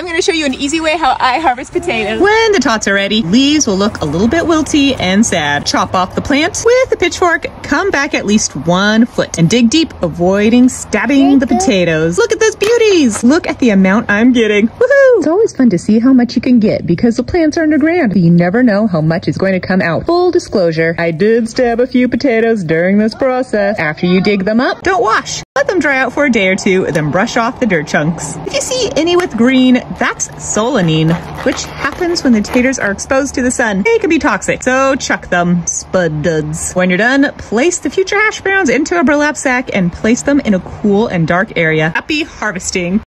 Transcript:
I'm gonna show you an easy way how I harvest potatoes. When the tots are ready, leaves will look a little bit wilty and sad. Chop off the plant with a pitchfork, come back at least one foot and dig deep, avoiding stabbing the potatoes. Look at those beauties. Look at the amount I'm getting. Woohoo! It's always fun to see how much you can get because the plants are underground. You never know how much is going to come out. Full disclosure, I did stab a few potatoes during this process. After you dig them up, don't wash. Let them dry out for a day or two, then brush off the dirt chunks. If you see any with green, that's solanine, which happens when the taters are exposed to the sun. They can be toxic, so chuck them, spud duds. When you're done, place the future hash browns into a burlap sack and place them in a cool and dark area. Happy harvesting!